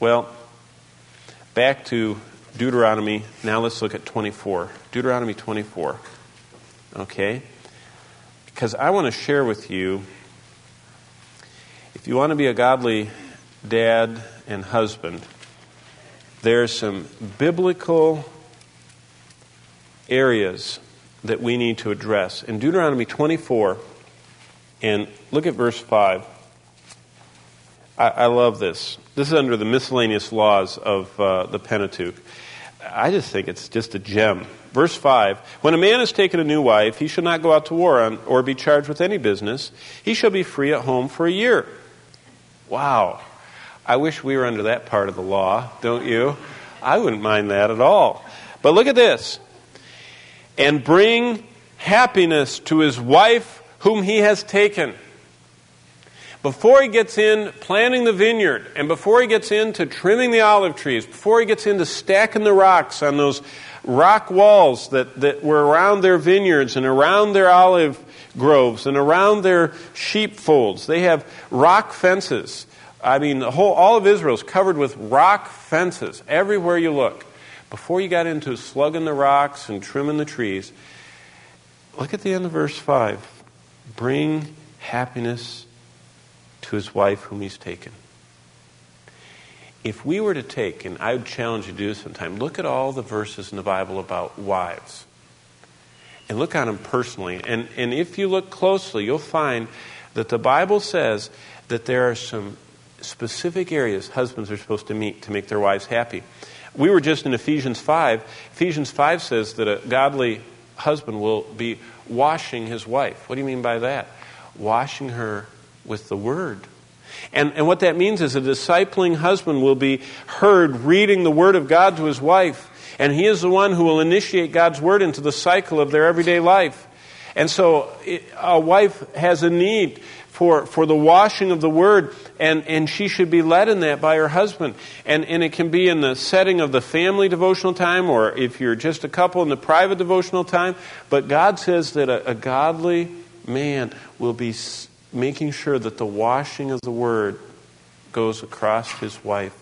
Well, back to Deuteronomy. Now let's look at 24. Deuteronomy 24. Okay? Because I want to share with you if you want to be a godly dad and husband, there's some biblical areas that we need to address. In Deuteronomy 24, and look at verse 5. I, I love this. This is under the miscellaneous laws of uh, the Pentateuch. I just think it's just a gem. Verse 5 When a man has taken a new wife, he shall not go out to war on, or be charged with any business. He shall be free at home for a year. Wow. I wish we were under that part of the law, don't you? I wouldn't mind that at all. But look at this. And bring happiness to his wife whom he has taken. Before he gets in planting the vineyard, and before he gets into trimming the olive trees, before he gets into stacking the rocks on those rock walls that, that were around their vineyards and around their olive groves and around their sheepfolds, they have rock fences. I mean, the whole, all of Israel is covered with rock fences everywhere you look. Before you got into slugging the rocks and trimming the trees, look at the end of verse 5. Bring happiness to his wife whom he's taken. If we were to take, and I would challenge you to do this sometime, look at all the verses in the Bible about wives. And look at them personally. And, and if you look closely, you'll find that the Bible says that there are some specific areas husbands are supposed to meet to make their wives happy. We were just in Ephesians 5. Ephesians 5 says that a godly husband will be washing his wife. What do you mean by that? Washing her with the Word. And, and what that means is a discipling husband will be heard reading the Word of God to his wife, and he is the one who will initiate God's Word into the cycle of their everyday life. And so a wife has a need for, for the washing of the Word, and, and she should be led in that by her husband. And, and it can be in the setting of the family devotional time, or if you're just a couple in the private devotional time. But God says that a, a godly man will be making sure that the washing of the Word goes across his wife,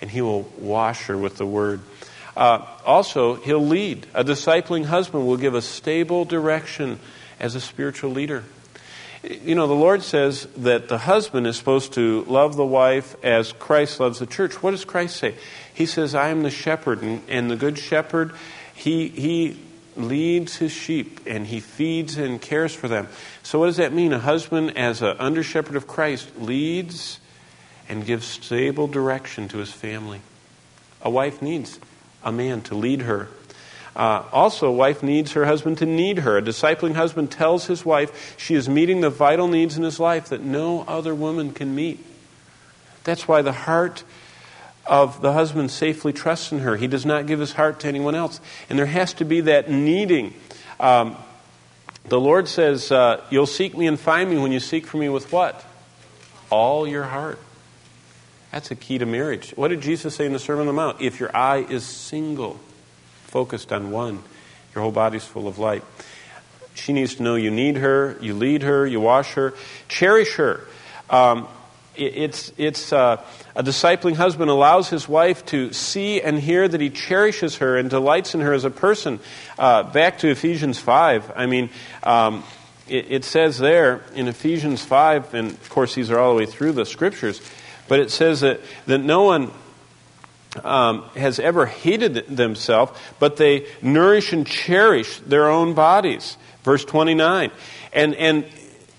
and he will wash her with the Word. Uh, also, he'll lead. A discipling husband will give a stable direction as a spiritual leader. You know, the Lord says that the husband is supposed to love the wife as Christ loves the church. What does Christ say? He says, I am the shepherd, and, and the good shepherd, he, he leads his sheep and he feeds and cares for them. So, what does that mean? A husband, as an under shepherd of Christ, leads and gives stable direction to his family. A wife needs a man to lead her. Uh, also, a wife needs her husband to need her. A discipling husband tells his wife she is meeting the vital needs in his life that no other woman can meet. That's why the heart of the husband safely trusts in her. He does not give his heart to anyone else. And there has to be that needing. Um, the Lord says, uh, You'll seek me and find me when you seek for me with what? All your heart. That's a key to marriage. What did Jesus say in the Sermon on the Mount? If your eye is single, focused on one, your whole body's full of light. She needs to know you need her, you lead her, you wash her, cherish her. Um, it's it's uh, a discipling husband allows his wife to see and hear that he cherishes her and delights in her as a person. Uh, back to Ephesians 5. I mean, um, it, it says there in Ephesians 5, and of course these are all the way through the scriptures, but it says that, that no one um, has ever hated themselves, but they nourish and cherish their own bodies. Verse 29. And, and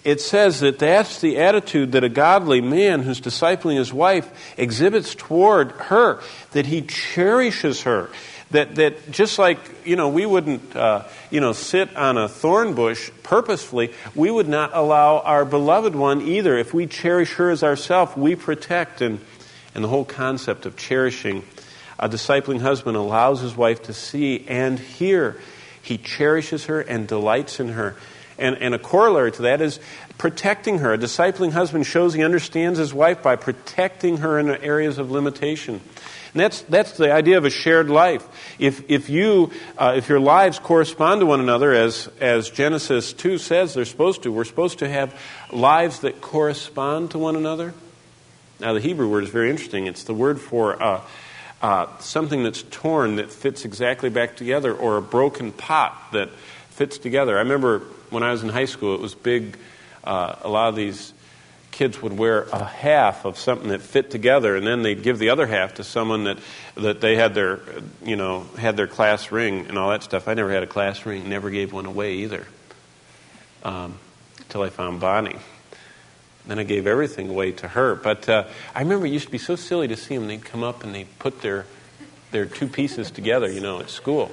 it says that that's the attitude that a godly man who's discipling his wife exhibits toward her, that he cherishes her. That, that just like, you know, we wouldn't, uh, you know, sit on a thorn bush purposefully, we would not allow our beloved one either. If we cherish her as ourself, we protect and, and the whole concept of cherishing. A discipling husband allows his wife to see and hear. He cherishes her and delights in her. And, and a corollary to that is protecting her. A discipling husband shows he understands his wife by protecting her in areas of limitation. And that's, that's the idea of a shared life. If, if, you, uh, if your lives correspond to one another, as, as Genesis 2 says they're supposed to, we're supposed to have lives that correspond to one another. Now, the Hebrew word is very interesting. It's the word for uh, uh, something that's torn that fits exactly back together, or a broken pot that fits together. I remember when I was in high school, it was big. Uh, a lot of these kids would wear a half of something that fit together, and then they'd give the other half to someone that, that they had their, you know, had their class ring and all that stuff. I never had a class ring, never gave one away either, um, until I found Bonnie. Then I gave everything away to her. But uh, I remember it used to be so silly to see them. They'd come up and they'd put their, their two pieces together, you know, at school.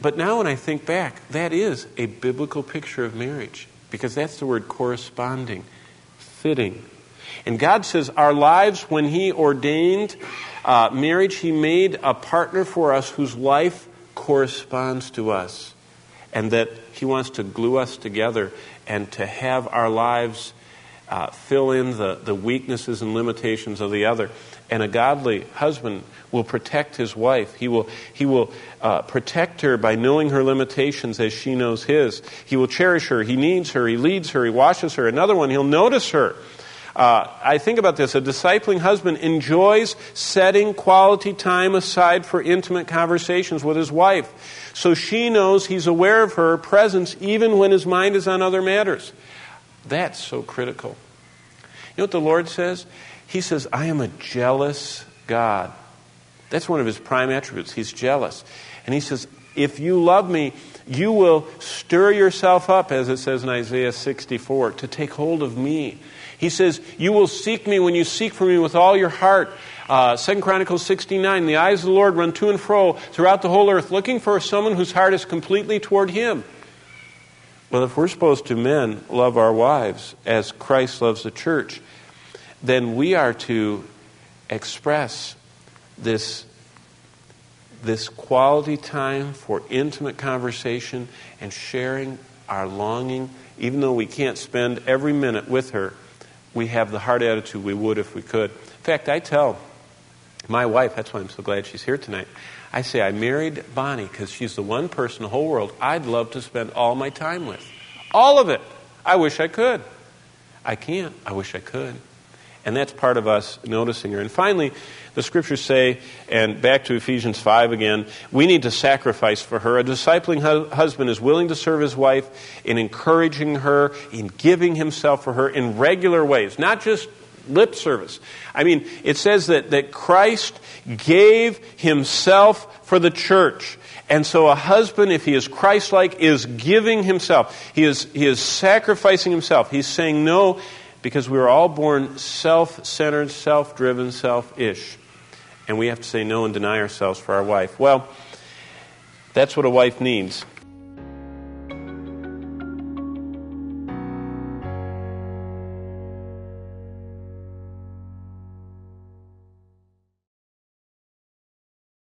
But now when I think back, that is a biblical picture of marriage because that's the word corresponding fitting. And God says, Our lives, when He ordained uh, marriage, He made a partner for us whose life corresponds to us. And that He wants to glue us together and to have our lives uh, fill in the, the weaknesses and limitations of the other. And a godly husband will protect his wife. He will, he will uh, protect her by knowing her limitations as she knows his. He will cherish her. He needs her. He leads her. He washes her. Another one, he'll notice her. Uh, I think about this. A discipling husband enjoys setting quality time aside for intimate conversations with his wife. So she knows he's aware of her presence even when his mind is on other matters. That's so critical. You know what the Lord says? He says, I am a jealous God. That's one of his prime attributes. He's jealous. And he says, If you love me, you will stir yourself up, as it says in Isaiah 64, to take hold of me. He says, You will seek me when you seek for me with all your heart. Uh, 2 Chronicles 69 The eyes of the Lord run to and fro throughout the whole earth, looking for someone whose heart is completely toward him. Well, if we're supposed to, men, love our wives as Christ loves the church, then we are to express this, this quality time for intimate conversation and sharing our longing, even though we can't spend every minute with her, we have the heart attitude we would if we could. In fact, I tell my wife, that's why I'm so glad she's here tonight. I say, I married Bonnie because she's the one person in the whole world I'd love to spend all my time with. All of it. I wish I could. I can't. I wish I could. And that's part of us noticing her. And finally, the scriptures say, and back to Ephesians 5 again, we need to sacrifice for her. A discipling hu- husband is willing to serve his wife in encouraging her, in giving himself for her in regular ways, not just lip service. I mean, it says that, that Christ gave himself for the church. And so a husband, if he is Christ like, is giving himself. He is, he is sacrificing himself. He's saying no because we are all born self centered, self driven, self ish. And we have to say no and deny ourselves for our wife. Well, that's what a wife needs.